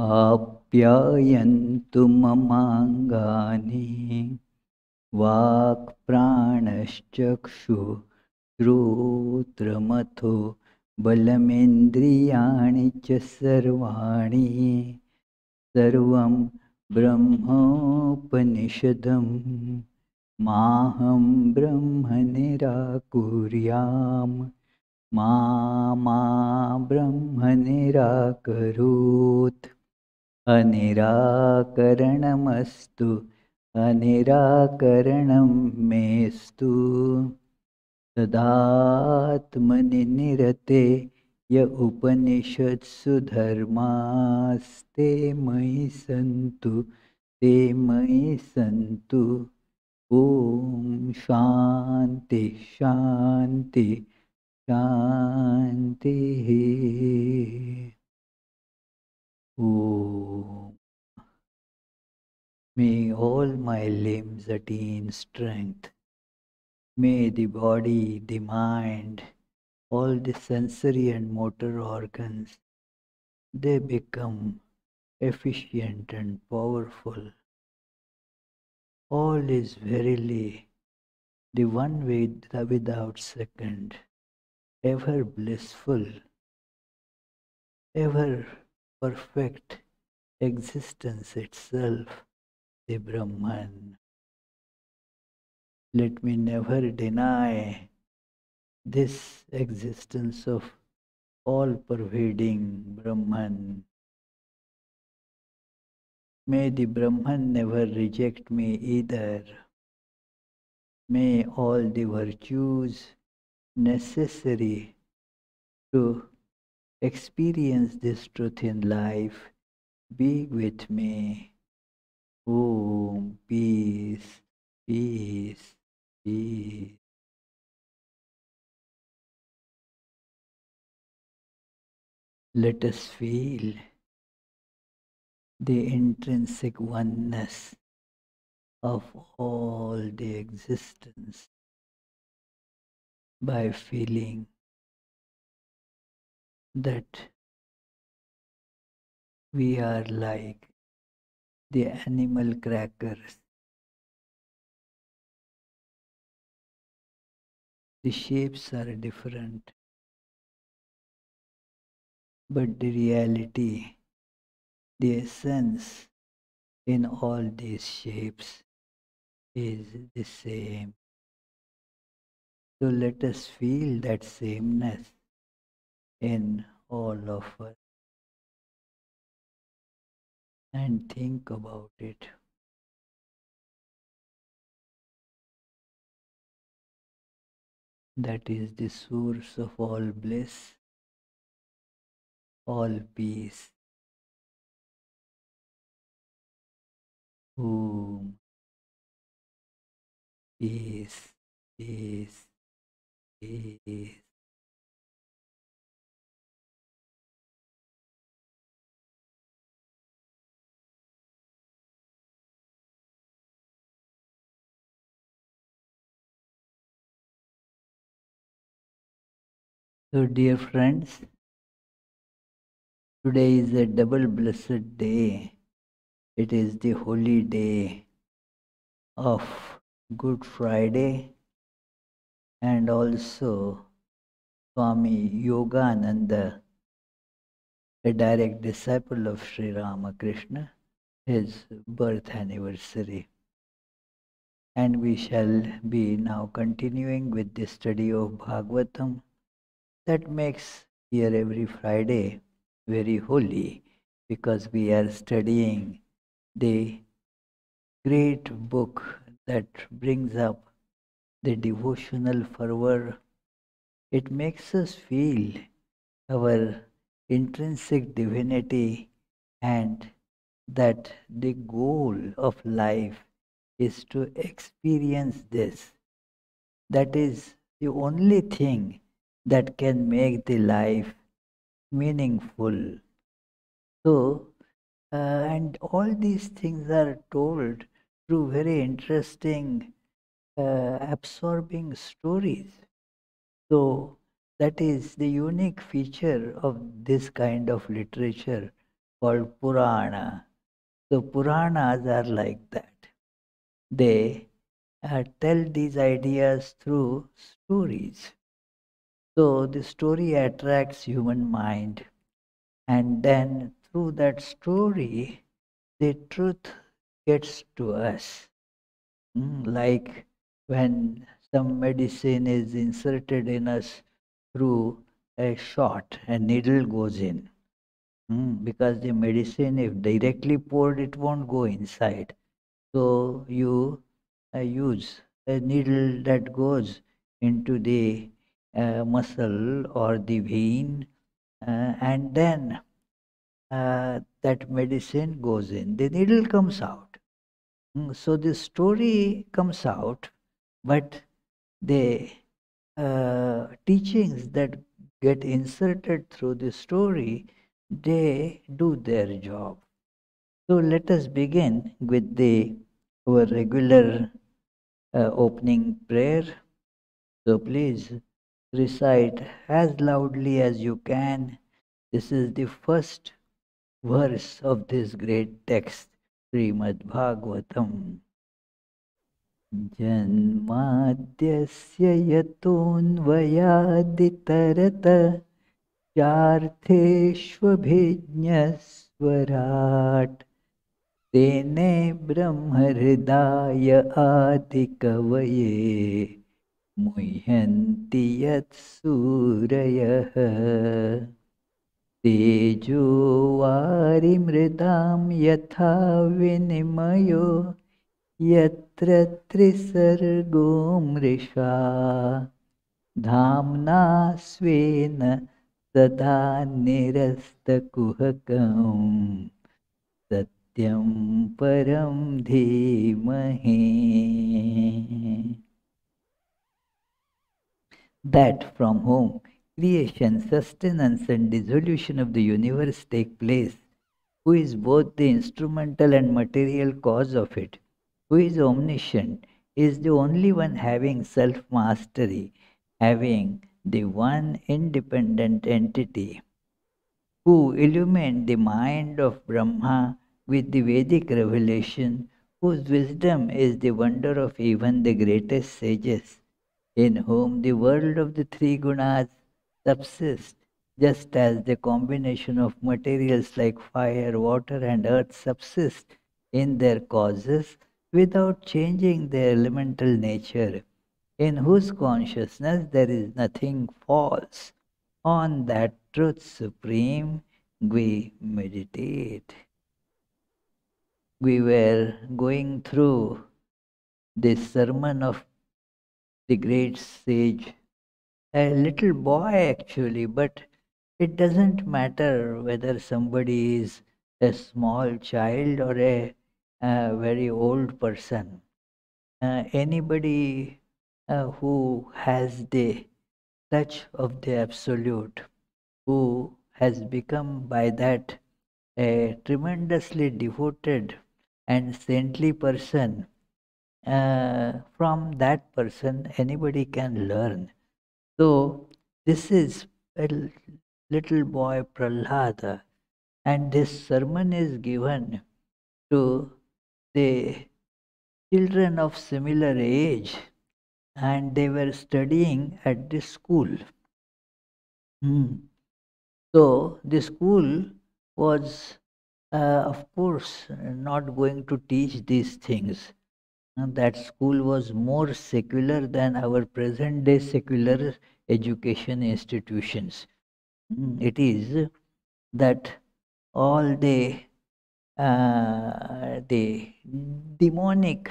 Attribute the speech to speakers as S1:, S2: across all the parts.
S1: आप्यायन्तु ममाङ्गानि। वाक्प्राणश्चक्षुः श्रोत्रमथो बलमिन्द्रियाणि च सर्वाणि। सर्वं ब्रह्मोपनिषदं माहं ब्रह्म निराकुर्याम् मा मा ब्रह्म निराकरोत् अनिराकरणमस्तु अनिराकरणं मेस्तु। तदात्मनि निरते य उपनिषत्सु धर्मास्ते मयि सन्तु ते मयि सन्तु। ॐ शान्ति शान्ति शान्तिः ॐ May all my limbs attain strength. May the body, the mind, all the sensory and motor organs, they become efficient and powerful. All is verily the one with, without second, ever blissful, ever perfect existence itself, the Brahman. Let me never deny this existence of all pervading Brahman. May the Brahman never reject me either. May all the virtues necessary to experience this truth in life be with me. Om, peace, peace, peace. Let us feel the intrinsic oneness of all the existence by feeling that we are like the animal crackers. The shapes are different, but the reality, the essence in all these shapes is the same. So let us feel that sameness in all of us and think about it. That is the source of all bliss, all peace. Om. Peace, peace, peace. So, dear friends, today is a double blessed day. It is the holy day of Good Friday and also Swami Yogananda, a direct disciple of Sri Ramakrishna, his birth anniversary. And we shall be now continuing with the study of Bhagavatam that makes here every Friday very holy because we are studying the great book that brings up the devotional fervor. It makes us feel our intrinsic divinity and that the goal of life is to experience this. That is the only thing that can make the life meaningful. So, uh, and all these things are told through very interesting, uh, absorbing stories. So, that is the unique feature of this kind of literature called Purana. So Puranas are like that. They uh, tell these ideas through stories. So the story attracts human mind and then through that story the truth gets to us. Mm, like when some medicine is inserted in us through a shot, a needle goes in. Mm, because the medicine, if directly poured, it won't go inside. So you uh, use a needle that goes into the uh, muscle or the vein, uh, and then uh, that medicine goes in. The needle comes out. Mm, so the story comes out, but the uh, teachings that get inserted through the story they do their job. So let us begin with the our regular uh, opening prayer. So please recite as loudly as you can. This is the first verse of this great text, Srimad Bhagavatam. जन्माद्यस्य यतोऽन्वयादितरत चार्थेष्वभिज्ञस्वराट् तेने ब्रह्महृदाय आदिकवये मुह्यन्ति यत्सूरयः तेजो वारिमृदां यथा विनिमयो यत्र त्रिसर्गो मृषा धाम्ना स्वेन सदा निरस्तकुहकम्। सत्यं परं धीमहि that from whom creation, sustenance, and dissolution of the universe take place, who is both the instrumental and material cause of it, who is omniscient, is the only one having self mastery, having the one independent entity. Who illumined the mind of Brahma with the Vedic revelation, whose wisdom is the wonder of even the greatest sages, in whom the world of the three gunas subsists, just as the combination of materials like fire, water, and earth subsist in their causes without changing their elemental nature in whose consciousness there is nothing false. On that truth supreme we meditate. We were going through this sermon of the great sage, a little boy actually, but it doesn't matter whether somebody is a small child or a, a very old person. Uh, anybody uh, who has the touch of the Absolute, who has become by that a tremendously devoted and saintly person, uh, from that person anybody can learn. So, this is a little boy Prahlada, and this sermon is given to the children of similar age and they were studying at this school. Hmm. So the school was, uh, of course, not going to teach these things. That school was more secular than our present day secular education institutions. Hmm. It is that all the uh, the demonic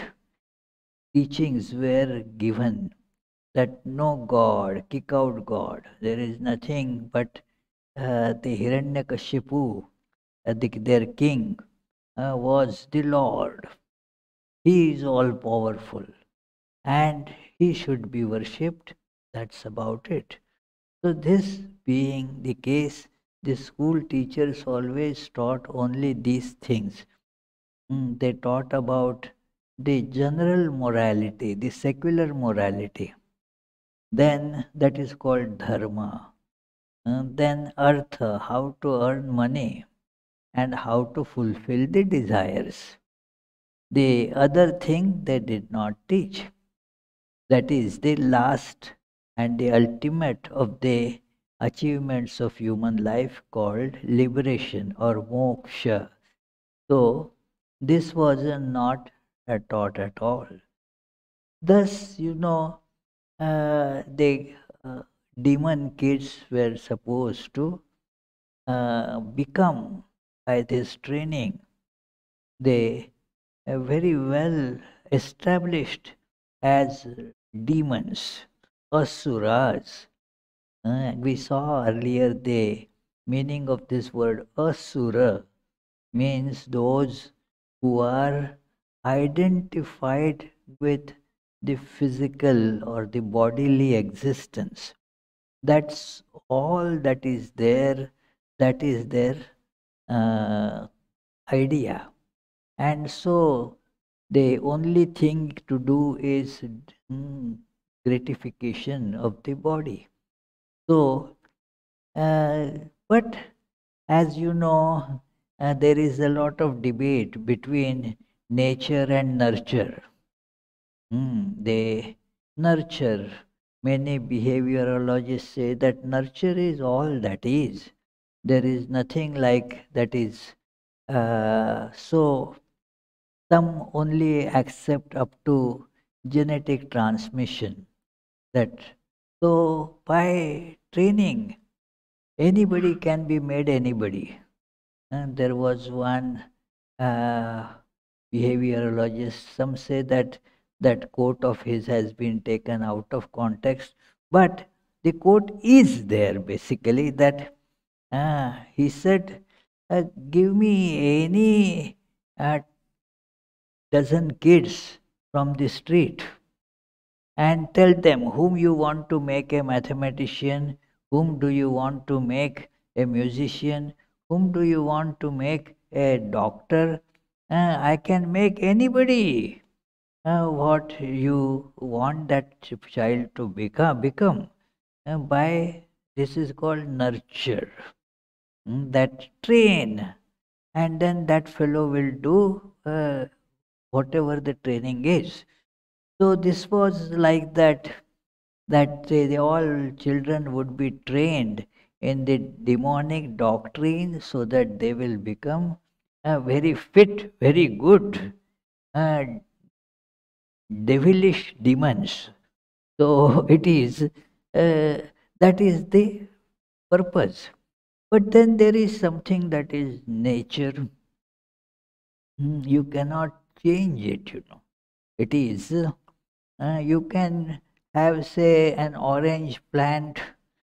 S1: teachings were given that no God, kick out God. There is nothing but uh, the Hiranyakashipu, uh, the, their king, uh, was the Lord. He is all powerful and he should be worshipped. That's about it. So, this being the case, the school teachers always taught only these things. Mm, they taught about the general morality, the secular morality, then that is called dharma. Uh, then artha, how to earn money, and how to fulfill the desires. The other thing they did not teach. That is the last and the ultimate of the achievements of human life called liberation or moksha. So, this was not taught at all. Thus, you know, uh, the uh, demon kids were supposed to uh, become by this training they are very well established as demons asuras uh, we saw earlier the meaning of this word asura means those who are identified with the physical or the bodily existence. That's all that is there, that is their uh, idea. And so the only thing to do is gratification of the body. So, uh, but as you know, uh, there is a lot of debate between nature and nurture. Mm, they nurture. Many behaviorologists say that nurture is all that is. There is nothing like that is. Uh, so, some only accept up to genetic transmission. That so by training, anybody can be made anybody. And there was one uh, behaviorologist. Some say that that quote of his has been taken out of context, but the quote is there basically that uh, he said, uh, Give me any uh, dozen kids from the street and tell them whom you want to make a mathematician, whom do you want to make a musician, whom do you want to make a doctor. Uh, I can make anybody. Uh, what you want that child to become become? Uh, by this is called nurture. Mm, that train. And then that fellow will do uh, whatever the training is so this was like that that they, all children would be trained in the demonic doctrine so that they will become uh, very fit very good uh, devilish demons. So it is uh, that is the purpose. But then there is something that is nature. Hmm, you cannot change it, you know. It is, uh, you can have, say, an orange plant,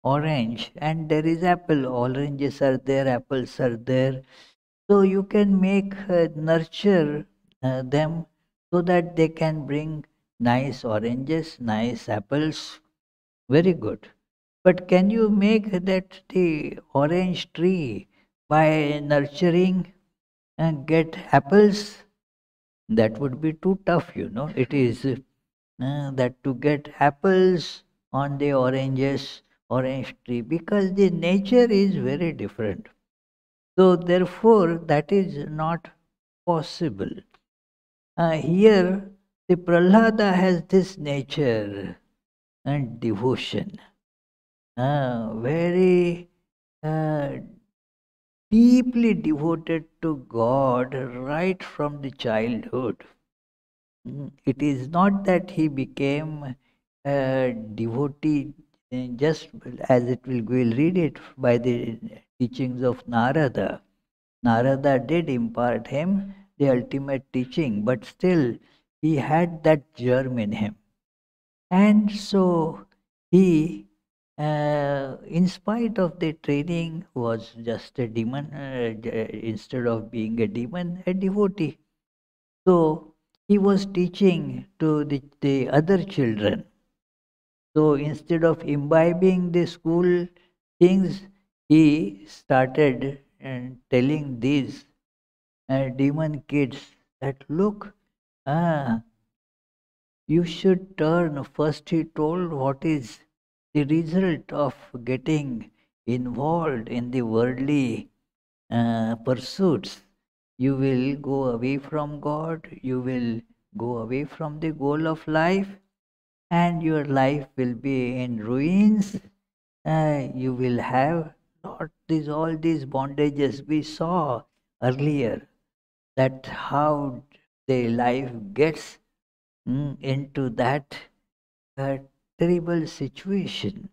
S1: orange, and there is apple. Oranges are there, apples are there. So you can make, uh, nurture uh, them so that they can bring nice oranges, nice apples. Very good. But can you make that the orange tree by nurturing and get apples? That would be too tough, you know. It is uh, that to get apples on the oranges, orange tree, because the nature is very different. So, therefore, that is not possible. Uh, here, the Prahlada has this nature and devotion, uh, very uh, deeply devoted to God right from the childhood. Mm, it is not that he became a devotee uh, just as it will, we'll read it by the teachings of Narada. Narada did impart him the ultimate teaching, but still he had that germ in him. And so he, uh, in spite of the training, was just a demon, uh, instead of being a demon, a devotee. So he was teaching to the, the other children. So instead of imbibing the school things, he started uh, telling these uh, demon kids that look, ah, you should turn. First, he told what is the result of getting involved in the worldly uh, pursuits, you will go away from God, you will go away from the goal of life, and your life will be in ruins. Uh, you will have not these all these bondages we saw earlier. That how the life gets mm, into that uh, terrible situation.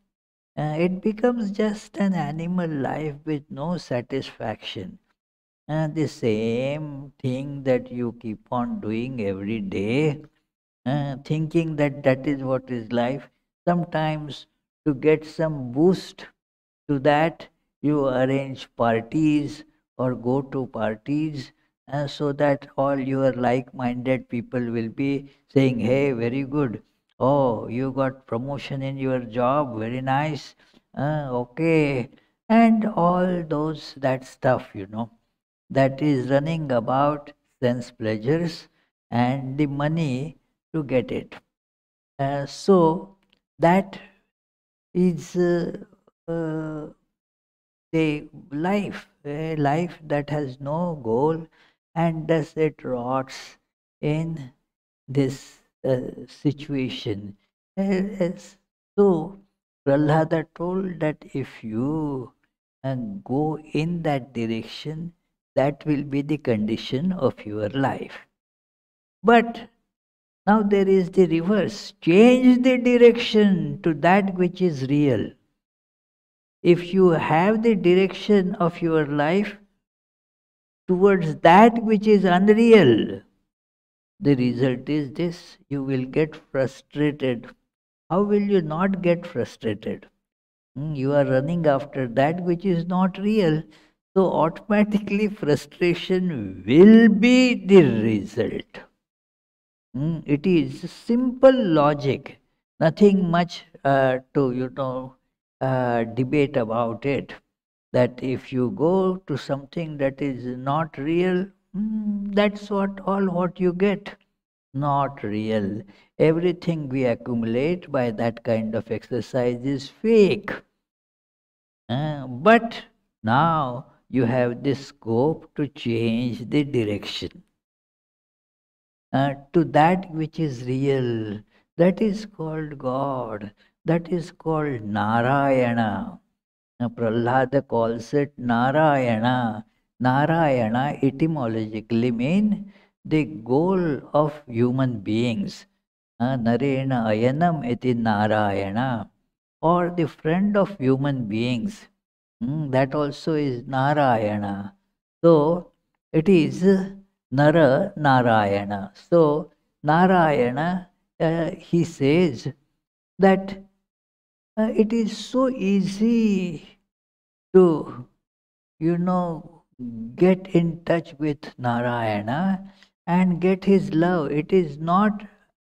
S1: Uh, it becomes just an animal life with no satisfaction. And the same thing that you keep on doing every day, uh, thinking that that is what is life. Sometimes to get some boost to that, you arrange parties or go to parties uh, so that all your like minded people will be saying, Hey, very good. Oh, you got promotion in your job, very nice. Uh, okay. And all those, that stuff, you know, that is running about sense pleasures and the money to get it. Uh, so, that is uh, uh, the life, a life that has no goal and thus it rots in this situation. As so, Prahlada told that if you uh, go in that direction, that will be the condition of your life. But now there is the reverse. Change the direction to that which is real. If you have the direction of your life towards that which is unreal, the result is this you will get frustrated. How will you not get frustrated? Hmm, you are running after that which is not real, so automatically frustration will be the result. Hmm, it is simple logic, nothing much uh, to you know uh, debate about it that if you go to something that is not real, mm, that's what all what you get. Not real. Everything we accumulate by that kind of exercise is fake. Uh, but now you have the scope to change the direction uh, to that which is real. That is called God. That is called Narayana. Prahlada calls it Narayana. Narayana etymologically mean the goal of human beings. Uh, Narena Ayanam iti Narayana or the friend of human beings. Mm, that also is Narayana. So it is Nara Narayana. So Narayana, uh, he says that uh, it is so easy to, you know, get in touch with Narayana and get his love. It is not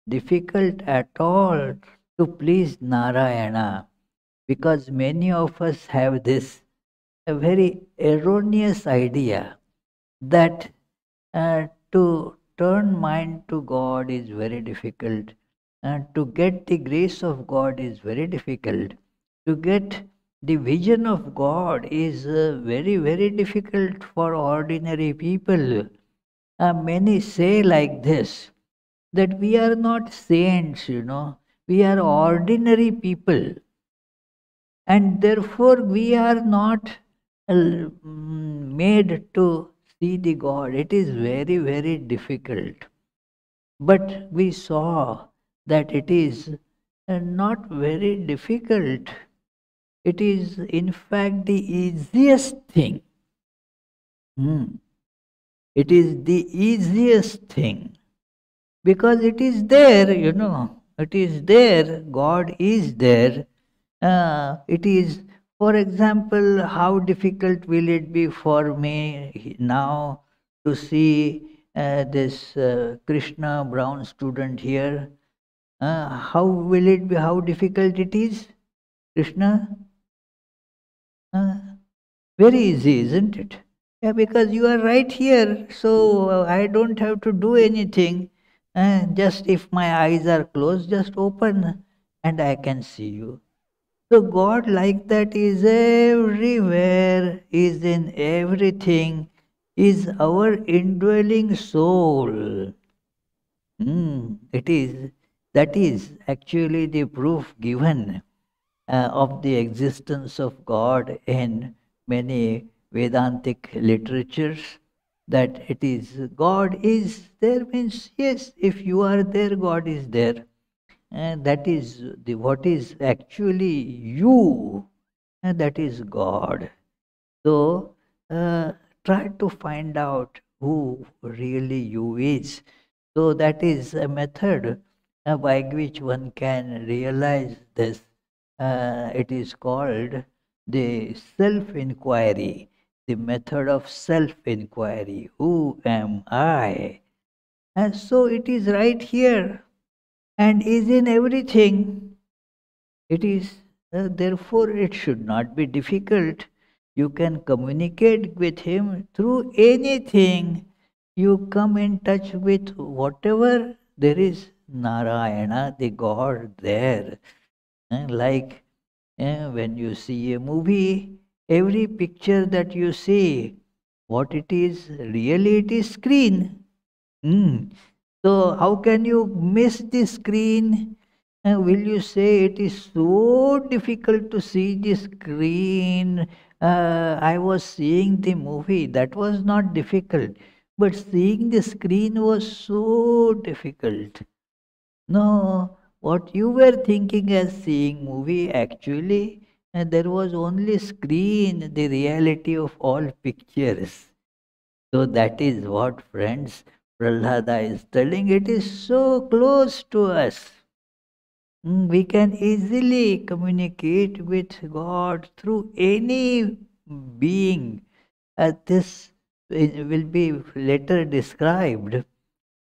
S1: difficult at all to please Narayana because many of us have this a very erroneous idea that uh, to turn mind to God is very difficult and to get the grace of God is very difficult. To get the vision of God is uh, very, very difficult for ordinary people. Uh, many say like this that we are not saints, you know, we are ordinary people, and therefore we are not uh, mm, made to see the God. It is very, very difficult. But we saw that it is uh, not very difficult. It is, in fact, the easiest thing. Hmm. It is the easiest thing because it is there, you know. It is there. God is there. Uh, it is, for example, how difficult will it be for me now to see uh, this uh, Krishna Brown student here? Uh, how will it be? How difficult it is, Krishna? Uh, very easy, isn't it? Yeah, because you are right here, so uh, I don't have to do anything. Uh, just if my eyes are closed, just open and I can see you. So God like that is everywhere, is in everything, is our indwelling soul. Mm, it is that is actually the proof given uh, of the existence of God in many Vedantic literatures that it is God is there means yes, if you are there, God is there. And that is the what is actually you, and that is God. So uh, try to find out who really you is. So that is a method uh, by which one can realize this. Uh, it is called the self inquiry the method of self inquiry Who am I? And so it is right here and is in everything. It is, uh, therefore, it should not be difficult. You can communicate with Him through anything. You come in touch with whatever there is Narayana, the God there. And like uh, when you see a movie, every picture that you see, what it is, really it is screen. Mm. So how can you miss the screen? And will you say it is so difficult to see the screen? Uh, I was seeing the movie, that was not difficult. But seeing the screen was so difficult. No, what you were thinking as seeing movie actually and there was only screen, the reality of all pictures. So that is what, friends, Prahlada is telling. It is so close to us. Hmm, we can easily communicate with God through any being. Uh, this will be later described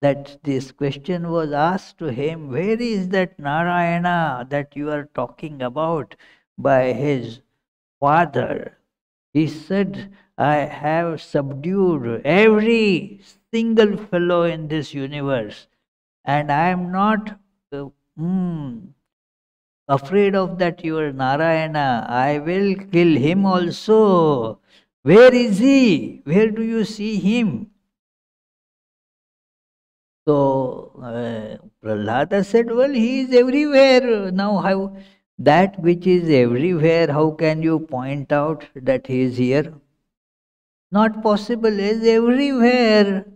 S1: that this question was asked to him where is that Narayana that you are talking about? by his father. He said, I have subdued every single fellow in this universe, and I am not uh, mm, afraid of that your Narayana. I will kill him also. Where is he? Where do you see him? So uh, Prahlada said, Well, he is everywhere. Now, how that which is everywhere, how can you point out that he is here? Not possible, he is everywhere.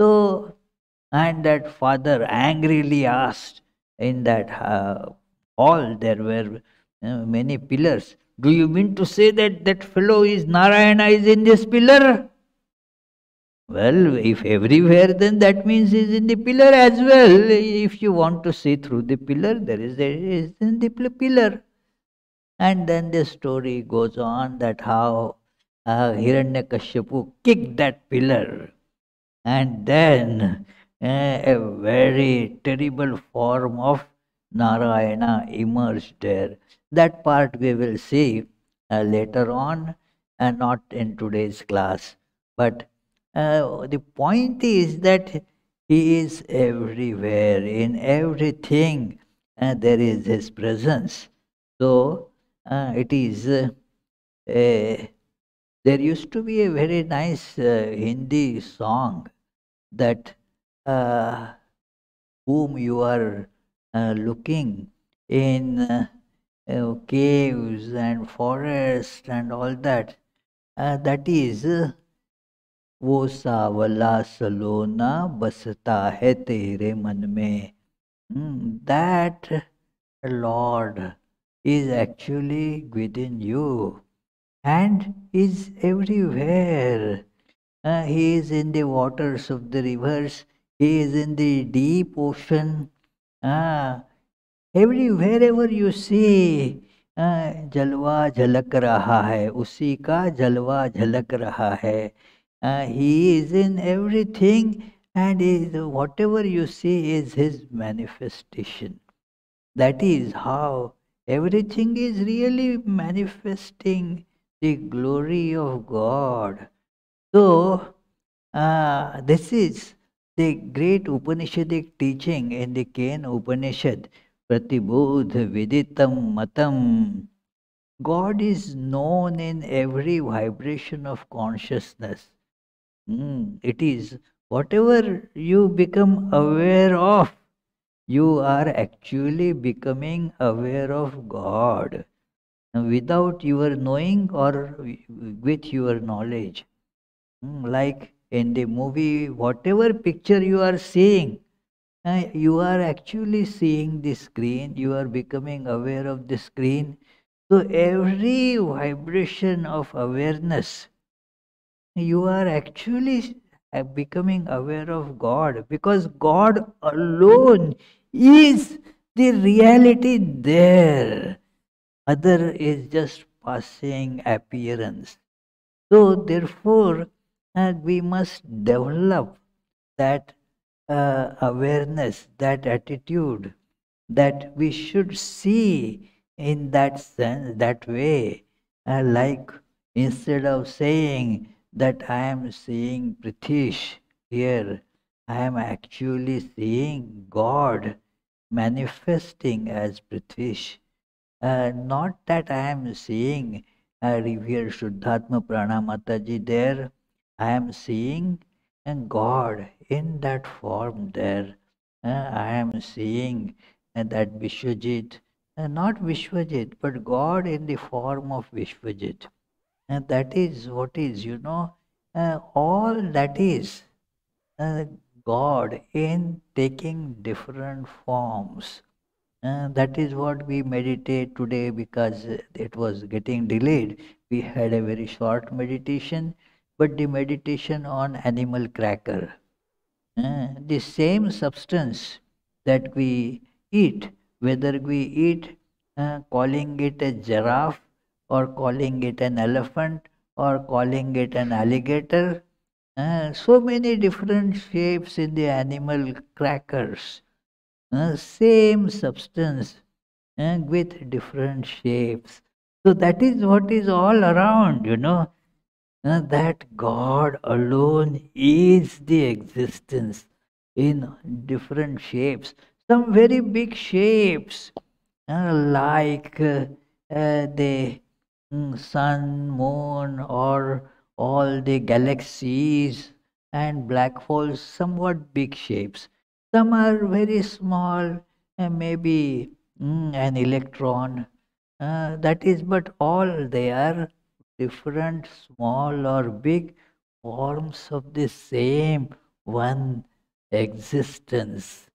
S1: So, and that father angrily asked in that uh, hall, there were uh, many pillars. Do you mean to say that that fellow is Narayana is in this pillar? Well, if everywhere, then that means is in the pillar as well. If you want to see through the pillar, there is, there is in the pillar. And then the story goes on that how uh, Hiranyakashipu kicked that pillar. And then uh, a very terrible form of Narayana emerged there. That part we will see uh, later on and not in today's class. But uh, the point is that he is everywhere, in everything, and there is his presence. So uh, it is. Uh, there used to be a very nice uh, Hindi song that uh, whom you are uh, looking in caves and forests and all that. that is वो सावला सलोना बसता है तेरे मन में। That lord is actually within you and is everywhere he is in daughters of the rivers he is in the deep ocean everywhere ever you see जलवा झलक रहा है, उसी का जलवा झलक रहा है। Uh, he is in everything, and is, whatever you see is His manifestation. That is how everything is really manifesting the glory of God. So, uh, this is the great Upanishadic teaching in the Ken Upanishad, pratibodh viditam matam. God is known in every vibration of consciousness. Mm, it is whatever you become aware of, you are actually becoming aware of God without your knowing or with your knowledge. Mm, like in the movie, whatever picture you are seeing, uh, you are actually seeing the screen, you are becoming aware of the screen. So every vibration of awareness, you are actually uh, becoming aware of God because God alone is the reality there. Other is just passing appearance. So therefore, uh, we must develop that uh, awareness, that attitude, that we should see in that sense, that way, uh, like instead of saying that I am seeing Pritish here, I am actually seeing God manifesting as Prithvish. Uh, not that I am seeing uh, revered Shuddhatma Pranamataji there, I am seeing and God in that form there. Uh, I am seeing uh, that Vishwajit, uh, not Vishwajit, but God in the form of Vishwajit. And that is what is, you know, uh, all that is uh, God in taking different forms. Uh, that is what we meditate today because it was getting delayed. We had a very short meditation but the meditation on animal cracker. Uh, the same substance that we eat, whether we eat uh, calling it a giraffe or calling it an elephant or calling it an alligator, uh, so many different shapes in the animal crackers. Uh, same substance uh, with different shapes. So that is what is all around, you know that God alone is the existence in different shapes, some very big shapes, uh, like uh, uh, the sun, moon, or all the galaxies and black holes, somewhat big shapes. Some are very small, maybe mm, an electron. Uh, that is, but all they are different small or big forms of the same one existence.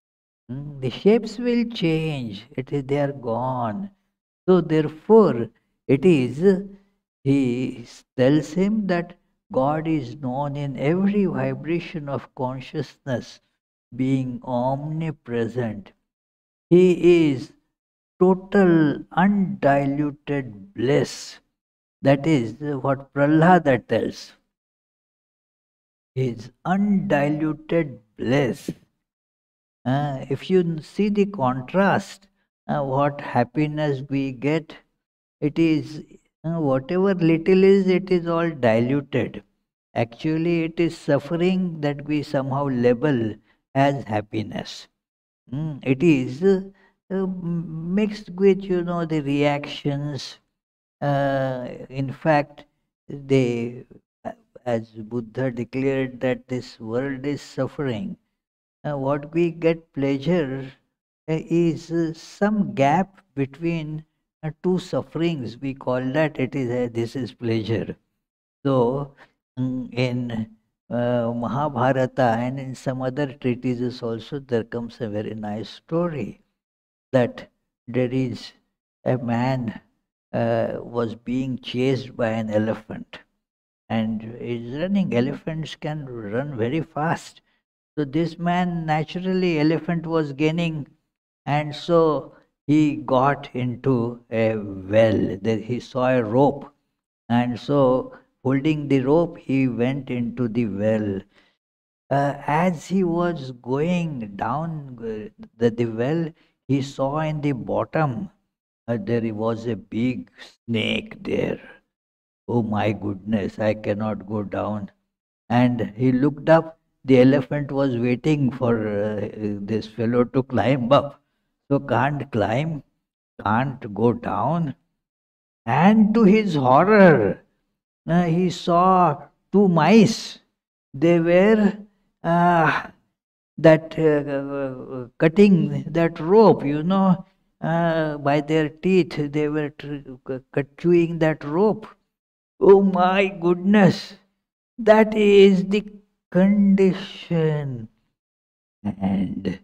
S1: Hmm, the shapes will change, it is they are gone. So therefore it is he tells him that God is known in every vibration of consciousness, being omnipresent. He is total, undiluted bliss. That is what Prahlada tells. Is undiluted bliss. Uh, if you see the contrast, uh, what happiness we get, it is uh, whatever little is, it is all diluted. Actually, it is suffering that we somehow label as happiness. Mm, it is uh, mixed with, you know, the reactions, uh, in fact, they, as Buddha declared that this world is suffering, uh, what we get pleasure uh, is uh, some gap between uh, two sufferings. We call that it is a, this is pleasure. So, mm, in uh, Mahabharata and in some other treatises also, there comes a very nice story that there is a man uh, was being chased by an elephant and is running elephants can run very fast so this man naturally elephant was gaining and so he got into a well there he saw a rope and so holding the rope he went into the well uh, as he was going down uh, the, the well he saw in the bottom uh, there was a big snake there. Oh my goodness, I cannot go down. And he looked up, the elephant was waiting for uh, this fellow to climb up. So can't climb, can't go down. And to his horror, uh, he saw two mice. They were uh, that uh, cutting that rope, you know, uh, by their teeth, they were chewing that rope. Oh my goodness, that is the condition. And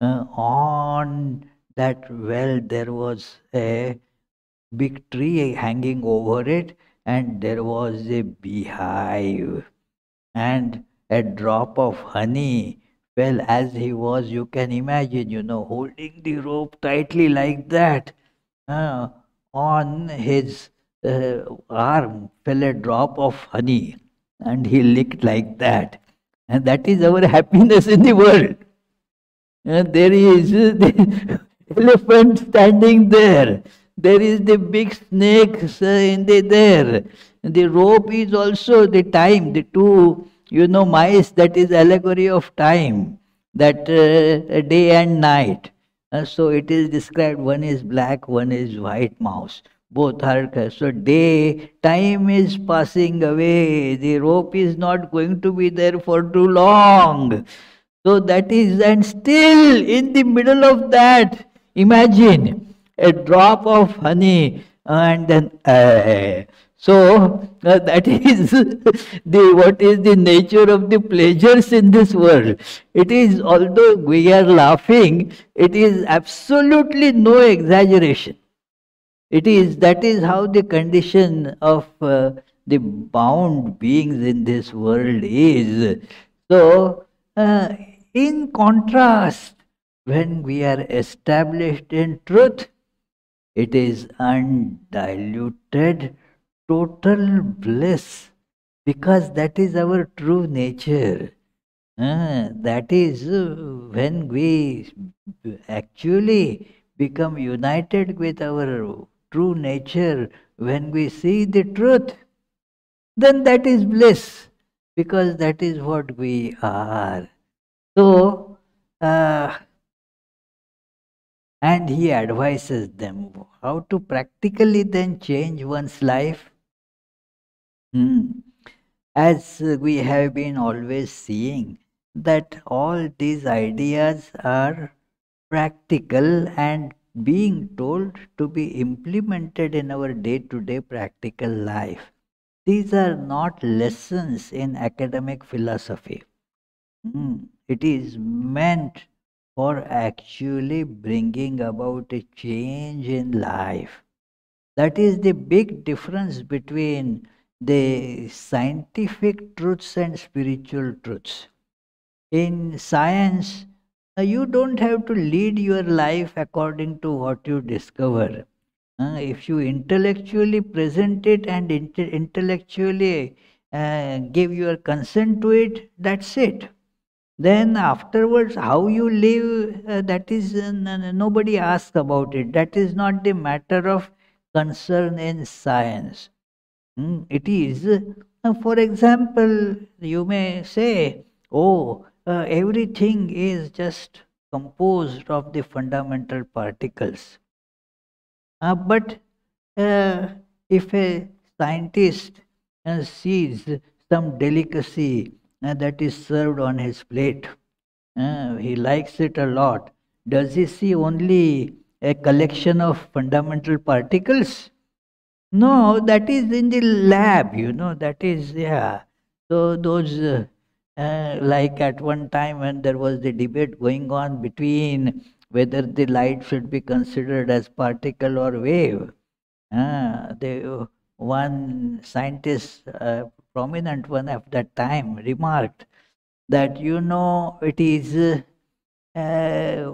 S1: uh, on that well, there was a big tree hanging over it, and there was a beehive, and a drop of honey well, as he was, you can imagine, you know, holding the rope tightly like that. Uh, on his uh, arm fell a drop of honey, and he licked like that. And that is our happiness in the world. And there is the elephant standing there. There is the big snake uh, in the there. The rope is also the time, the two you know, mice, that is allegory of time, that uh, day and night. Uh, so it is described one is black, one is white mouse. Both are so day, time is passing away. The rope is not going to be there for too long. So that is, and still in the middle of that, imagine a drop of honey and then uh, so uh, that is the what is the nature of the pleasures in this world. It is although we are laughing, it is absolutely no exaggeration. It is that is how the condition of uh, the bound beings in this world is. So, uh, in contrast, when we are established in truth, it is undiluted total bliss because that is our true nature. Uh, that is uh, when we actually become united with our true nature, when we see the truth, then that is bliss because that is what we are. So, uh, and he advises them how to practically then change one's life Hmm. As we have been always seeing, that all these ideas are practical and being told to be implemented in our day to day practical life. These are not lessons in academic philosophy. Hmm. It is meant for actually bringing about a change in life. That is the big difference between the scientific truths and spiritual truths. In science, uh, you don't have to lead your life according to what you discover. Uh, if you intellectually present it and intellectually uh, give your consent to it, that's it. Then afterwards, how you live, uh, that is, uh, nobody asks about it. That is not the matter of concern in science. Hmm, it is, uh, for example, you may say, oh, uh, everything is just composed of the fundamental particles. Uh, but uh, if a scientist sees some delicacy uh, that is served on his plate, he likes it a lot, does he see only a collection of fundamental particles? No, that is in the lab, you know, that is, yeah. So those, uh, uh, like at one time when there was the debate going on between whether the light should be considered as particle or wave. Uh, the, one scientist, uh, prominent one of that time, remarked that, you know, it is uh,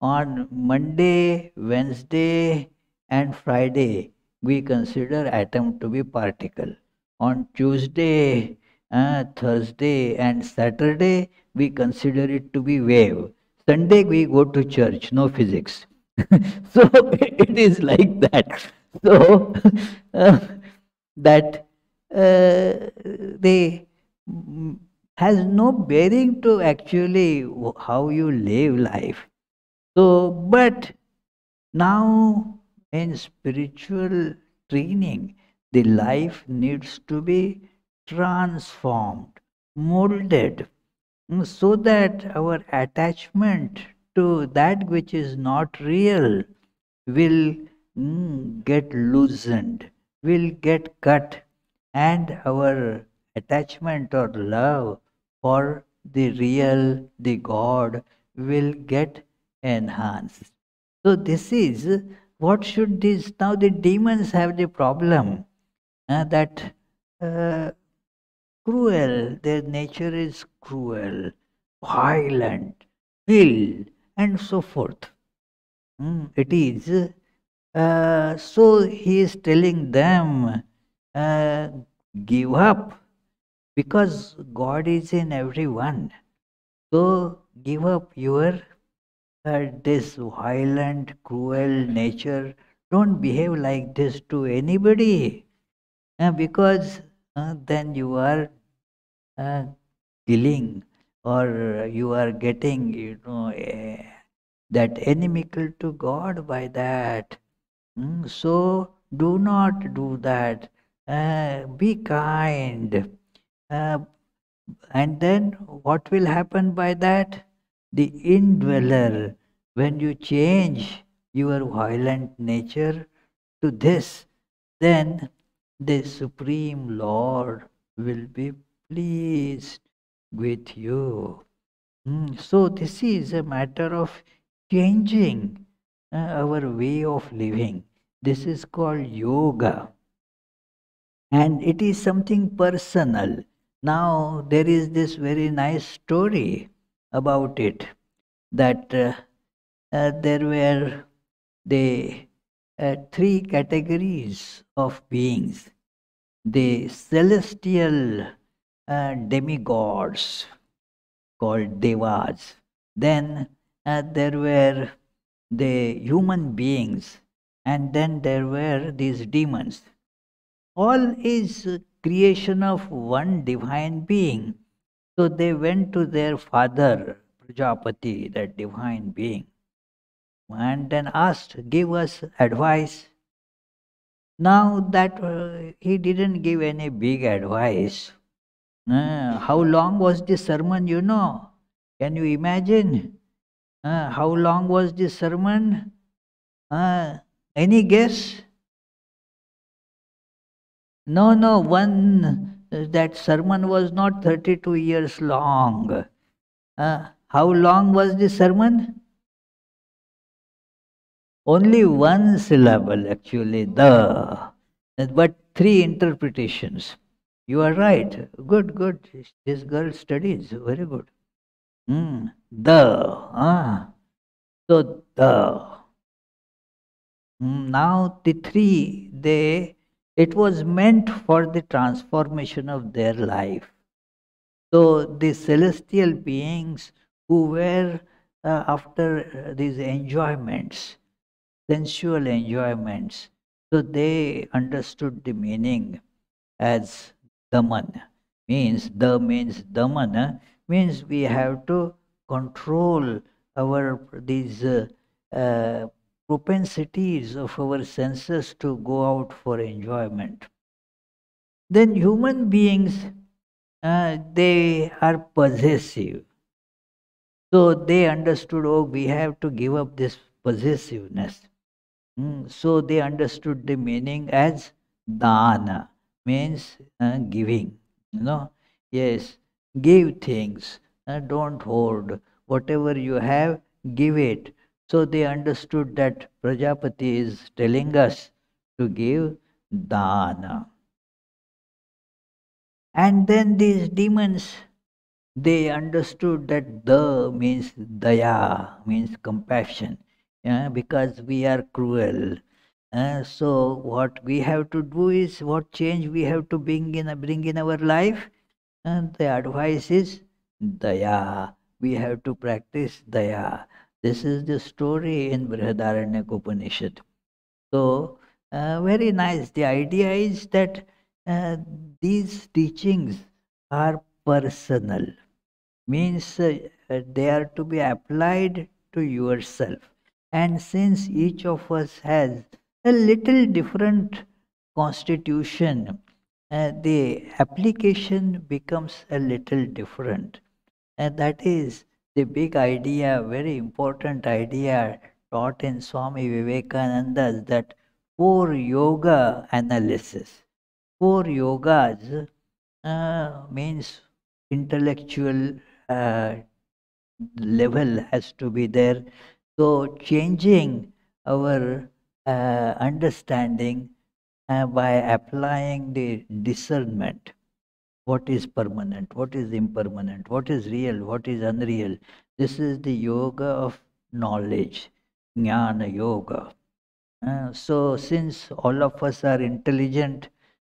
S1: on Monday, Wednesday, and Friday we consider atom to be particle. On Tuesday, uh, Thursday and Saturday, we consider it to be wave. Sunday, we go to church, no physics. so it is like that. So uh, that they has no bearing to actually how you live life. So, but now in spiritual training, the life needs to be transformed, molded, mm, so that our attachment to that which is not real will mm, get loosened, will get cut, and our attachment or love for the real, the God, will get enhanced. So, this is what should this now the demons have the problem uh, that uh, cruel, their nature is cruel, violent, ill, and so forth. Mm, it is. Uh, so he is telling them, uh, give up because God is in everyone. So give up your uh, this violent, cruel nature. Don't behave like this to anybody uh, because uh, then you are uh, killing or you are getting, you know, that inimical to God by that. Mm, so do not do that. Uh, be kind. Uh, and then what will happen by that? The indweller, when you change your violent nature to this, then the Supreme Lord will be pleased with you. Mm, so, this is a matter of changing uh, our way of living. This is called yoga. And it is something personal. Now, there is this very nice story about it that uh, uh, there were the uh, three categories of beings. The celestial uh, demigods called devas. Then uh, there were the human beings. And then there were these demons all is creation of one divine being. So they went to their father prajapati that divine being and then asked give us advice. Now that uh, he didn't give any big advice. Uh, how long was the sermon you know? Can you imagine? Uh, how long was the sermon? Uh, any guess no no one that sermon was not 32 years long uh, how long was the sermon only one syllable actually, the, but three interpretations. You are right. Good, good. This girl studies. Very good. Mm. The. Ah. So the. Mm. Now the three, they it was meant for the transformation of their life. So the celestial beings who were uh, after uh, these enjoyments, sensual enjoyments. So they understood the meaning as daman. Means the means daman means we have to control our these uh, uh, propensities of our senses to go out for enjoyment. Then human beings, uh, they are possessive. So they understood, oh, we have to give up this possessiveness. Mm, so they understood the meaning as dana, means uh, giving. You know, yes, give things, uh, don't hold. Whatever you have, give it. So they understood that Prajapati is telling us to give dana. And then these demons, they understood that the means daya, means compassion yeah, because we are cruel. Uh, so what we have to do is what change we have to bring in bring in our life. And the advice is daya. We have to practice daya. This is the story in Brihadaranyaka Upanishad. So uh, very nice. The idea is that uh, these teachings are personal, means uh, they are to be applied to yourself. And since each of us has a little different constitution, uh, the application becomes a little different. And that is the big idea, very important idea taught in Swami Vivekananda's that four yoga analysis. Four yogas uh, means intellectual uh, level has to be there. So changing our uh, understanding uh, by applying the discernment what is permanent, what is impermanent, what is real, what is unreal. This is the yoga of knowledge, jnana yoga. Uh, so, since all of us are intelligent,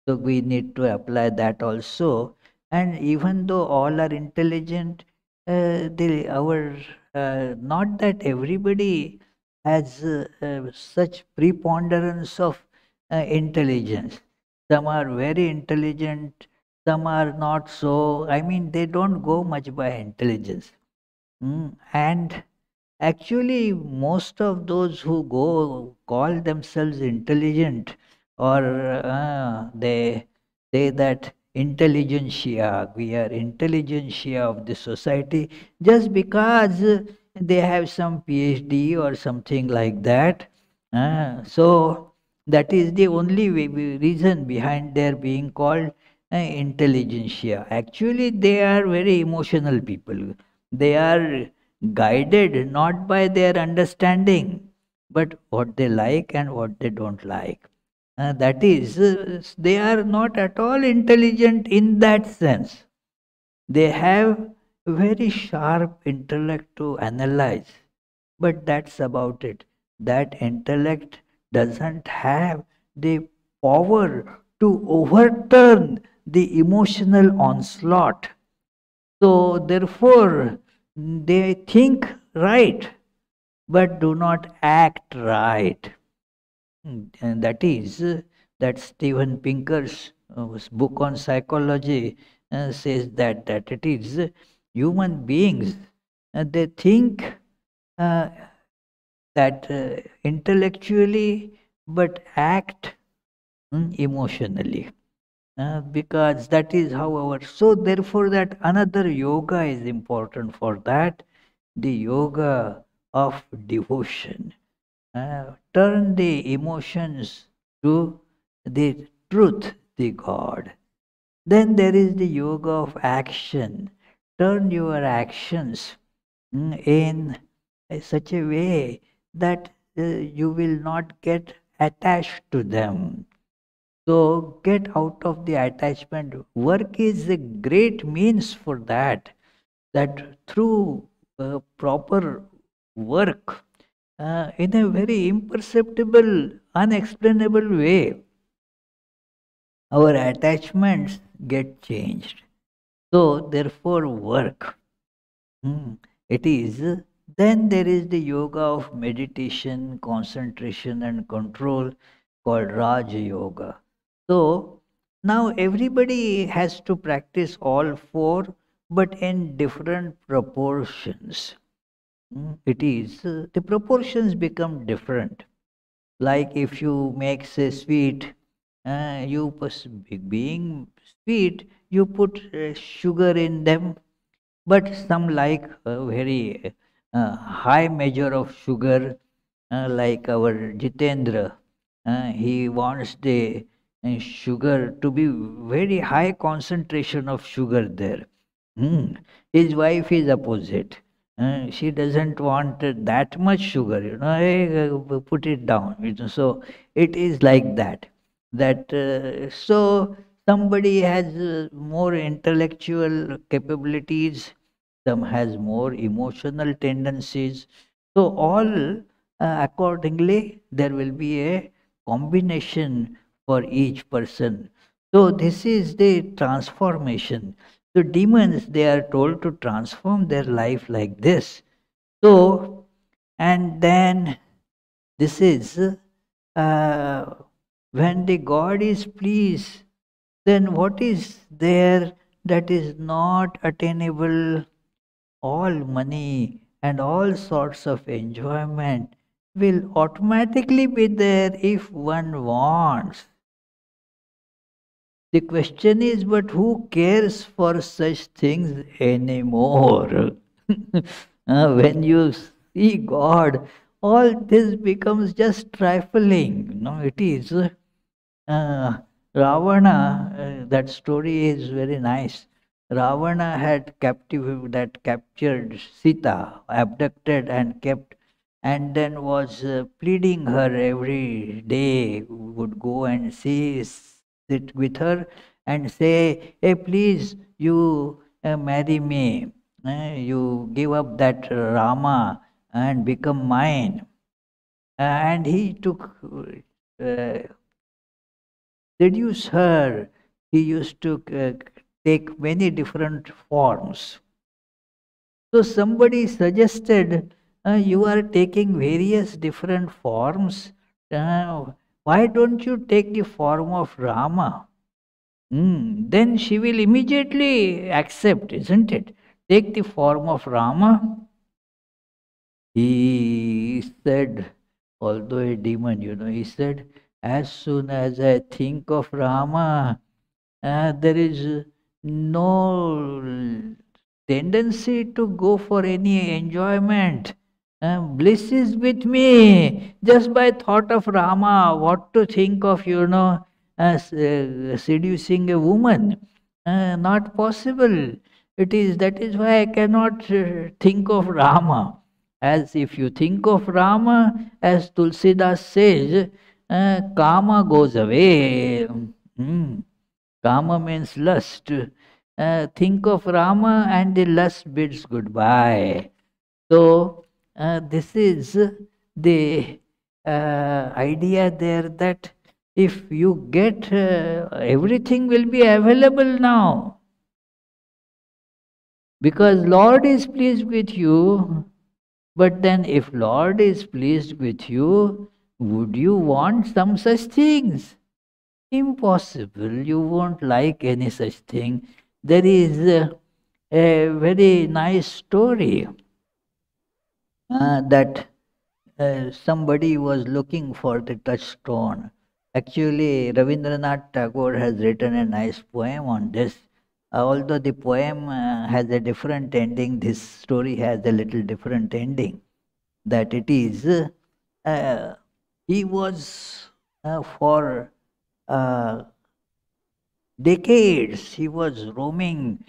S1: so we need to apply that also. And even though all are intelligent, uh, the our uh, not that everybody has uh, such preponderance of uh, intelligence. Some are very intelligent, some are not so. I mean, they don't go much by intelligence. Mm. And actually, most of those who go call themselves intelligent or uh, they say that intelligentsia, we are intelligentsia of the society just because they have some PhD or something like that. Uh, so that is the only reason behind their being called intelligentsia. Actually, they are very emotional people. They are guided not by their understanding, but what they like and what they don't like. Uh, that is, uh, they are not at all intelligent in that sense. They have very sharp intellect to analyze, but that's about it. That intellect doesn't have the power to overturn the emotional onslaught. So, therefore, they think right, but do not act right. And that is that Steven Pinker's uh, book on psychology uh, says that that it is human beings uh, they think uh, that uh, intellectually but act um, emotionally uh, because that is how our so therefore that another yoga is important for that the yoga of devotion uh, turn the emotions to the truth, the God. Then there is the yoga of action. Turn your actions mm, in such a way that uh, you will not get attached to them. So get out of the attachment. Work is a great means for that. That through uh, proper work, uh, in a very imperceptible, unexplainable way, our attachments get changed. So, therefore, work. Hmm. It is. Then there is the yoga of meditation, concentration, and control called Raja Yoga. So, now everybody has to practice all four, but in different proportions. Hmm, it is uh, the proportions become different like if you make say sweet uh, you being sweet you put uh, sugar in them but some like a very uh, high measure of sugar uh, like our jitendra uh, he wants the sugar to be very high concentration of sugar there mm. his wife is opposite uh, she doesn't want that much sugar, you know, hey, uh, put it down. You know, so it is like that. That uh, so somebody has uh, more intellectual capabilities, some has more emotional tendencies. So all uh, accordingly, there will be a combination for each person. So this is the transformation. So demons, they are told to transform their life like this. So, and then this is uh, when the God is pleased, then what is there that is not attainable? All money, and all sorts of enjoyment will automatically be there if one wants. The question is, but who cares for such things anymore? uh, when you see God, all this becomes just trifling. No, it is. Uh, Ravana, uh, that story is very nice. Ravana had captive that captured Sita, abducted and kept, and then was uh, pleading her every day. Would go and see, sit with her, and say, "Hey, please, you uh, marry me. Uh, you give up that Rama and become mine." and he took uh, seduce her. He used to uh, take many different forms. So somebody suggested, uh, you are taking various different forms. Why don't you take the form of Rama? Mm, then she will immediately accept, isn't it? Take the form of Rama. He said, although a demon, you know, he said, as soon as I think of Rama, uh, there is no tendency to go for any enjoyment. Uh, bliss is with me just by thought of Rama. What to think of, you know, uh, seducing a woman? Uh, not possible. It is that is why I cannot uh, think of Rama. As if you think of Rama, as Tulsidas says, uh, Kama goes away. Mm. Kama means lust think of Rama and the lust bids goodbye. So, uh, this is the uh, idea there that if you get uh, everything will be available now. Because lord is pleased with you but then if lord is pleased with you would you want some such things? Impossible. You won't like any such thing. There is a, a very nice story uh, that uh, somebody was looking for the touchstone. Actually, Ravindranath Tagore has written a nice poem on this. Uh, although the poem uh, has a different ending, this story has a little different ending. That it is, uh, he was uh, for decades he was roaming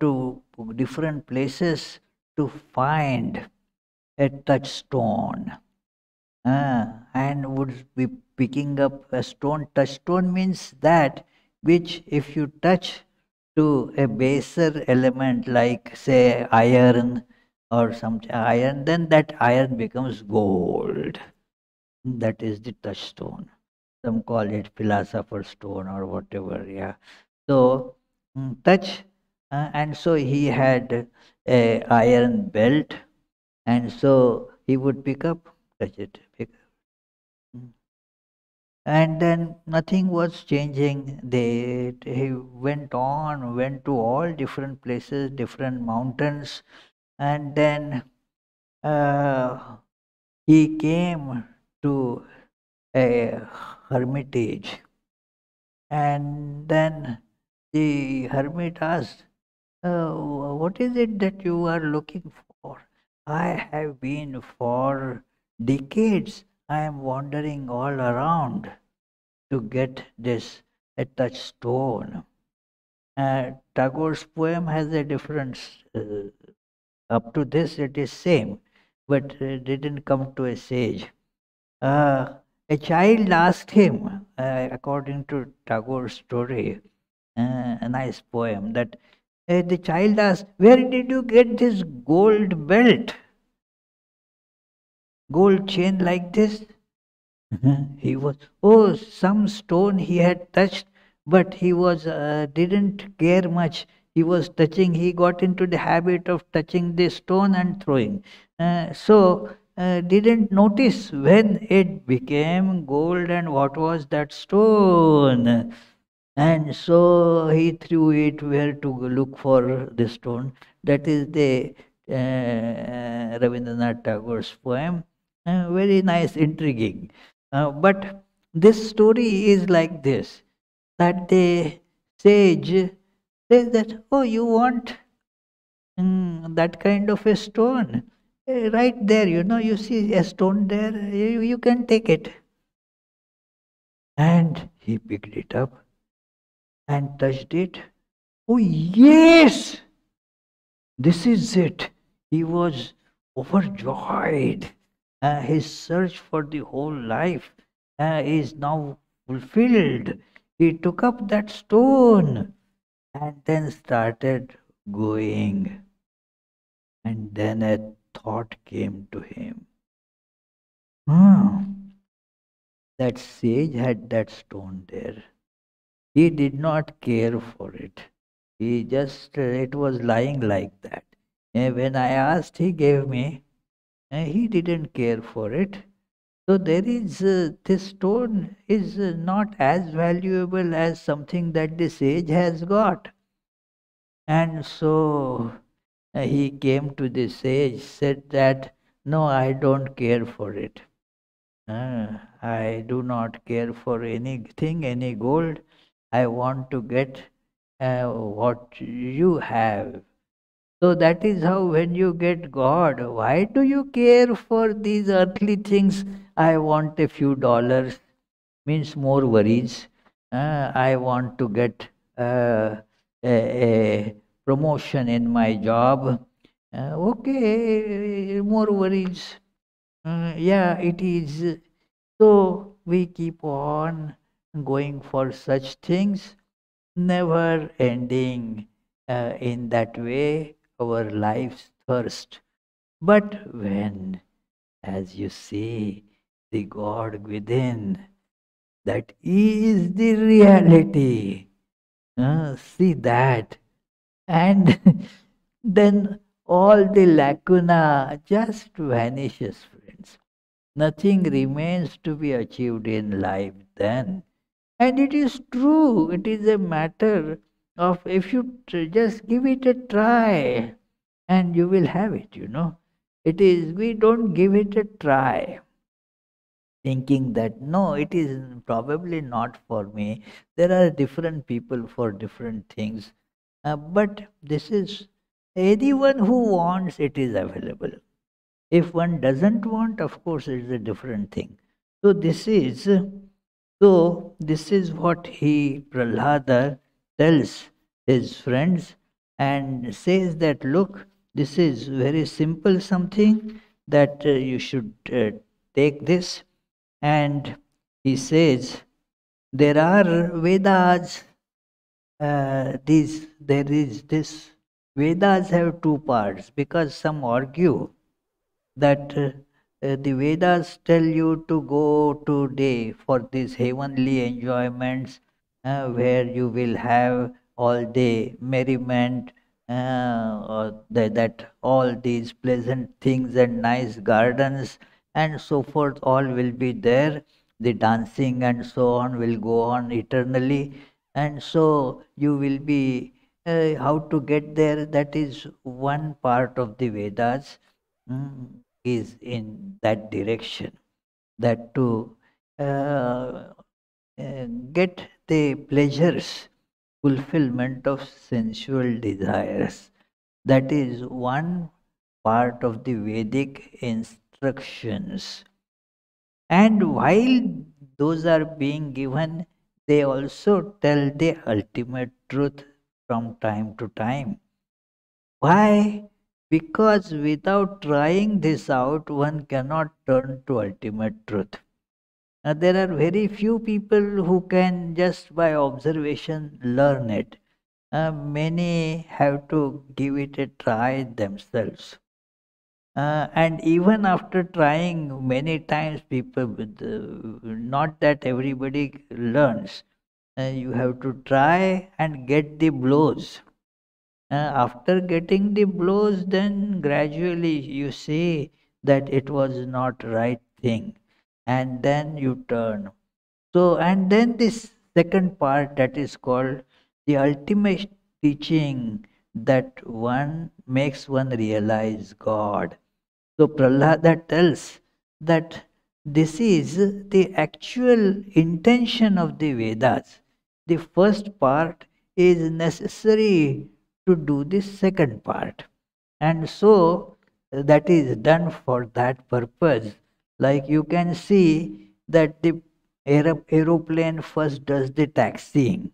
S1: to different places to find a touchstone. Uh, and would be picking up a stone. Touchstone means that which if you touch to a baser element like say iron or some iron then that iron becomes gold. That is the touchstone. Some call it philosopher's stone or whatever yeah. So mm, touch uh, and so he had a iron belt and so he would pick up touch it pick up. Mm. and then nothing was changing they he went on went to all different places different mountains and then uh, he came to a hermitage. And then the hermit asked, uh, What is it that you are looking for? I have been for decades, I am wandering all around to get this a touchstone. Uh, Tagore's poem has a difference. Uh, up to this, it is same, but didn't come to a sage. Uh, a child asked him, uh, according to Tagore's story, uh, a nice poem, that uh, the child asked, Where did you get this gold belt? Gold chain like this? he was, oh, some stone he had touched, but he was uh, didn't care much. He was touching, he got into the habit of touching the stone and throwing. Uh, so uh, didn't notice when it became gold and what was that stone. And so he threw it where to look for the stone. That is the uh, Rabindranath Tagore's poem. Uh, very nice, intriguing. Uh, but this story is like this that the sage says that, oh, you want mm, that kind of a stone? Uh, right there, you know, you see a stone there, you, you can take it. And he picked it up and touched it. Oh, yes! This is it. He was overjoyed. Uh, his search for the whole life uh, is now fulfilled. He took up that stone and then started going. And then a thought came to him. Hmm. That sage had that stone there. He did not care for it. He just, it was lying like that. And when I asked, he gave me. And he didn't care for it. So there is, uh, this stone is uh, not as valuable as something that the sage has got. And so uh, he came to the sage, said that, no, I don't care for it. Uh, I do not care for anything, any gold. I want to get uh, what you have. So that is how when you get God, why do you care for these earthly things? I want a few dollars, means more worries. Uh, I want to get uh, a, a, promotion in my job. Uh, okay, more worries. Uh, yeah, it is. So we keep on going for such things, never ending uh, in that way our life's thirst. But when, as you see, the God within, that is the reality. Uh, see that. And then all the lacuna just vanishes, friends. Nothing remains to be achieved in life then. And it is true, it is a matter of if you just give it a try and you will have it, you know. It is, we don't give it a try thinking that no, it is probably not for me. There are different people for different things. Uh, but this is anyone who wants it is available. If one doesn't want, of course, it is a different thing. So this is so this is what he Prahlada tells his friends and says that look, this is very simple something that uh, you should uh, take this. And he says there are Vedas. Uh, these there is this Vedas have two parts because some argue that uh, the Vedas tell you to go today for these heavenly enjoyments uh, where you will have all day merriment, uh, that, that all these pleasant things and nice gardens and so forth, all will be there. The dancing and so on will go on eternally. And so you will be uh, how to get there. That is one part of the Vedas mm, is in that direction. That to uh, uh, get the pleasures fulfillment of sensual desires. That is one part of the Vedic instructions. And while those are being given, they also tell the ultimate truth from time to time. Why? Because without trying this out, one cannot turn to ultimate truth. Uh, there are very few people who can just by observation learn it. Uh, many have to give it a try themselves. Uh, and even after trying many times, people, uh, not that everybody learns. Uh, you have to try and get the blows. Uh, after getting the blows, then gradually you see that it was not right thing and then you turn. So, and then this second part that is called the ultimate teaching that one makes one realize God. So Prahlada tells that this is the actual intention of the Vedas. The first part is necessary to do the second part. And so that is done for that purpose. Like you can see that the aer- aeroplane first does the taxiing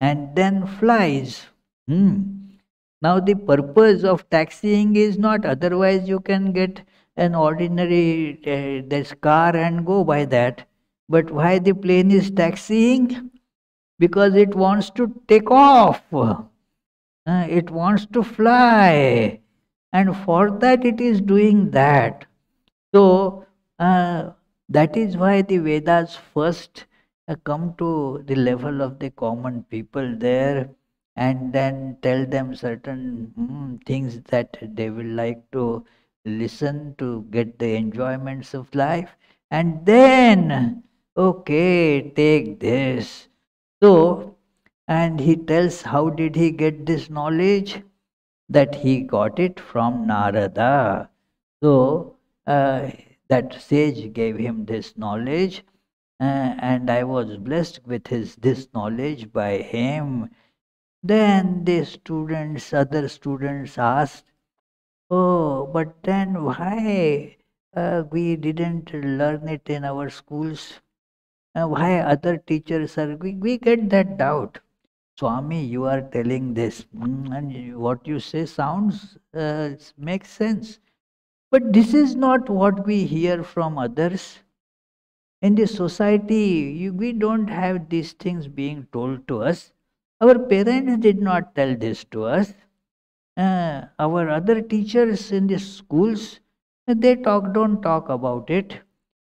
S1: and then flies. Hmm. Now the purpose of taxiing is not otherwise you can get an ordinary uh, this car and go by that. But why the plane is taxiing? Because it wants to take off. Uh, it wants to fly. And for that it is doing that. So uh, that is why the Vedas first uh, come to the level of the common people there and then tell them certain mm, things that they will like to listen to get the enjoyments of life and then okay take this so and he tells how did he get this knowledge that he got it from narada so uh, that sage gave him this knowledge uh, and i was blessed with his this knowledge by him then the students, other students asked, Oh, but then why uh, we didn't learn it in our schools? Uh, why other teachers are, we, we get that doubt. Swami, you are telling this, mm, and what you say sounds, uh, makes sense. But this is not what we hear from others. In the society, you, we don't have these things being told to us. Our parents did not tell this to us. Uh, our other teachers in the schools, they talk, don't talk about it.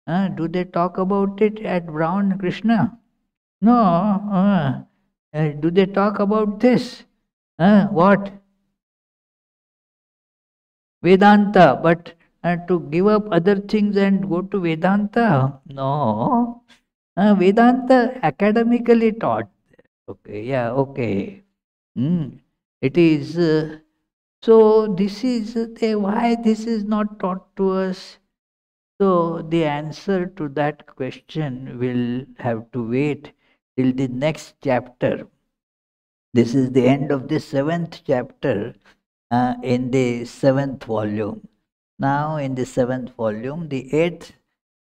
S1: Uh, do they talk about it at Brown Krishna? No. Uh, uh, do they talk about this? Uh, what? Vedanta, but uh, to give up other things and go to Vedanta? No. Uh, Vedanta academically taught. Okay, yeah, okay. Mm. It is. Uh, so, this is the, why this is not taught to us. So, the answer to that question will have to wait till the next chapter. This is the end of the seventh chapter uh, in the seventh volume. Now, in the seventh volume, the eighth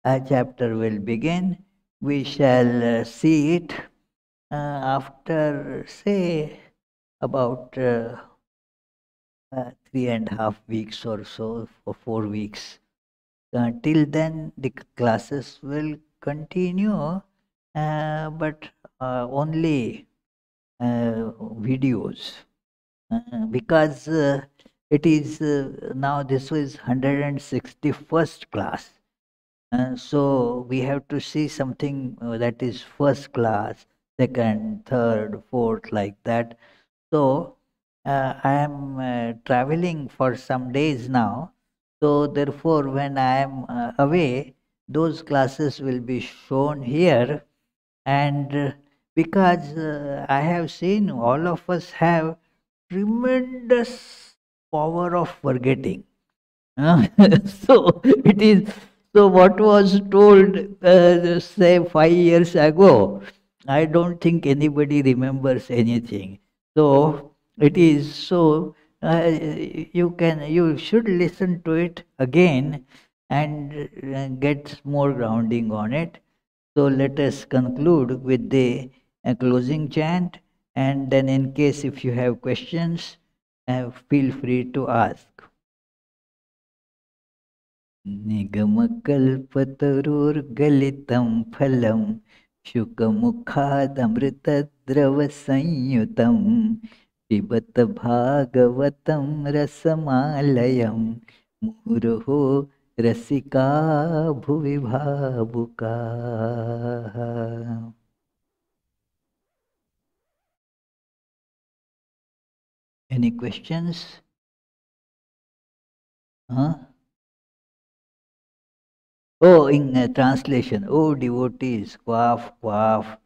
S1: uh, chapter will begin. We shall uh, see it uh, after, say, about uh, uh, three and a half weeks or so, for four weeks. Till then, the classes will continue, but uh, only uh, videos uh, because uh, it is uh, now this was 161st class. Uh, so we have to see something that is first class, second, third, fourth, like that. So I am traveling for some days now. So therefore, when I am away, those classes will be shown here. And because uh, I have seen all of us have tremendous power of forgetting. Uh, so it is so what was told uh, say five years ago i don't think anybody remembers anything so it is so uh, you can you should listen to it again and uh, get more grounding on it so let us conclude with the uh, closing chant and then in case if you have questions uh, feel free to ask निगमकल्पतरुर्गलितं फलं शुकमुखादमृतद्रवसंयुतं पिबत भागवतं रसमालयं मुहुरहो रसिका भुवि भावुकाः Any questions? Huh? Oh, in uh, translation, oh devotees, quaff, quaff.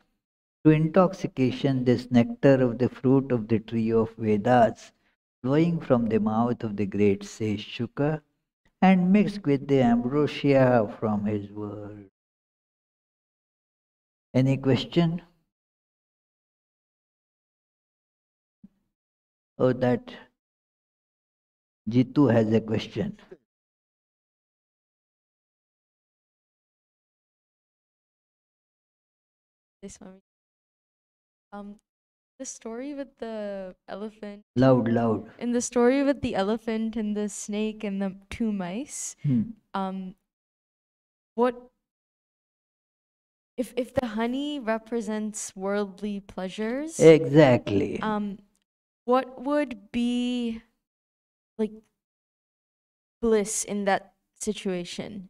S1: To intoxication, this nectar of the fruit of the tree of Vedas flowing from the mouth of the great sage Shuka and mixed with the ambrosia from his word. Any question? Oh, that Jitu has a question.
S2: This one. Um, the story with the elephant.
S1: Loud, loud.
S2: In the story with the elephant and the snake and the two mice,
S1: Hmm.
S2: um, what if if the honey represents worldly pleasures?
S1: Exactly.
S2: um, what would be like bliss in that situation?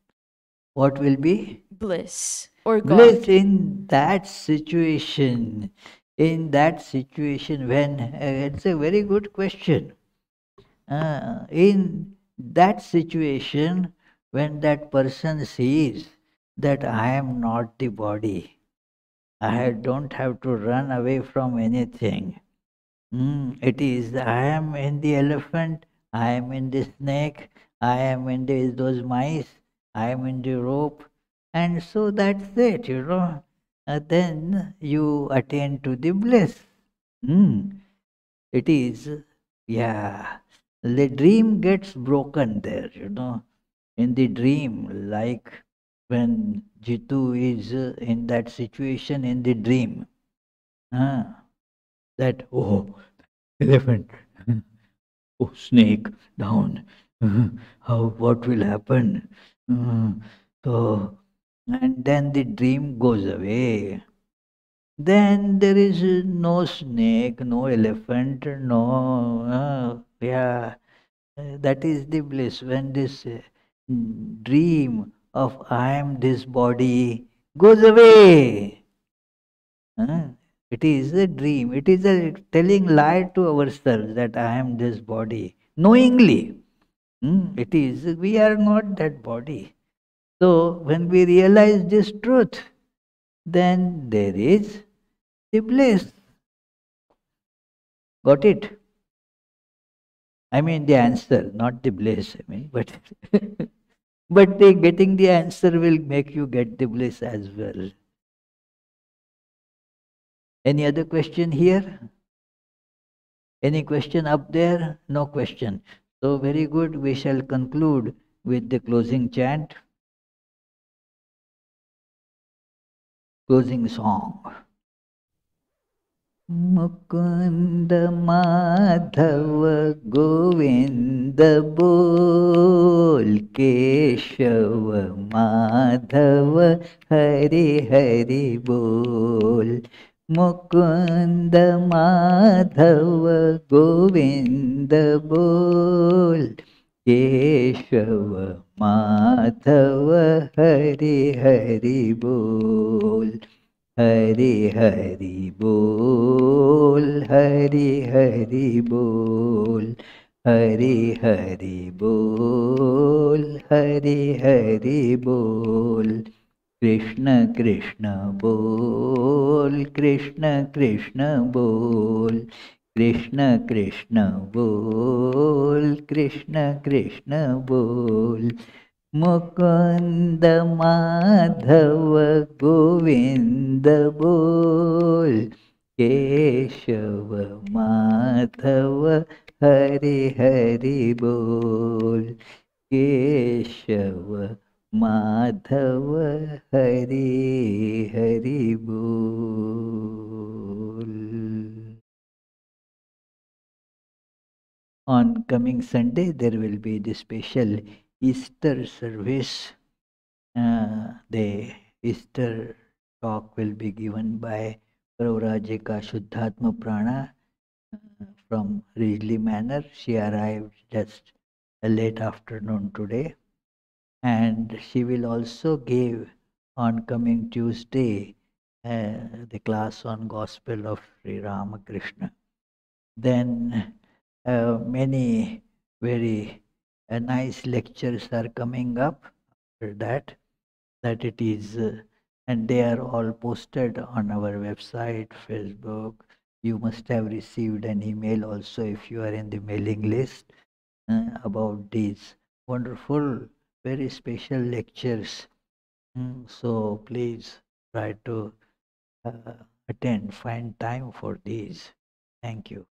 S1: what will be?
S2: Bliss or God?
S1: Bliss in that situation. In that situation, when uh, it's a very good question. Uh, in that situation, when that person sees that I am not the body, I don't have to run away from anything. Mm, it is. I am in the elephant, I am in the snake, I am in the, those mice, I am in the rope, and so that's it, you know. Uh, then you attain to the bliss. Mm. It is, yeah, the dream gets broken there, you know. In the dream, like when Jitu is uh, in that situation in the dream, uh, that, oh, elephant, oh, snake, down, how, what will happen? So, and then the dream goes away. Then there is no snake, no elephant, no, uh, yeah, that is the bliss. When this uh, dream of I am this body goes away. It is a dream. It is a telling lie to ourselves that I am this body, knowingly. Mm, it is, we are not that body. So, when we realize this truth, then there is the bliss. Got it? I mean the answer, not the bliss. I mean, but but the getting the answer will make you get the bliss as well. Any other question here? Any question up there? No question. So very good. We shall conclude with the closing chant. Closing song. Mukund Madhav Govind बोल केशव माधव हरि हरि बोल मुकुंद माधव गोविंद बोल। केशव माधव हरि हरि बोल। हरि हरि बोल हरि हरि बोल हरि हरि बोल हरि हरि बोल कृष्ण कृष्ण बोल, कृष्ण कृष्ण बोल, कृष्ण कृष्ण बोल, कृष्ण कृष्ण बोल। मुकुंद माधव गोविंद बोल, केशव माधव हरि हरि बोल, केशव माधव हरि हरि बोल on coming Sunday, there will be the special Easter service. Uh, the Easter talk will be given by Pravrajika Shuddhatma Prana uh, from Ridley Manor. She arrived just late afternoon today. And she will also give on coming Tuesday uh, the class on Gospel of Sri Ramakrishna. Then uh, many very uh, nice lectures are coming up after that that it is uh, and they are all posted on our website facebook You must have received an email also if you are in the mailing list uh, about these wonderful, very special lectures. Mm, so please try to uh, attend, find time for these. Thank you.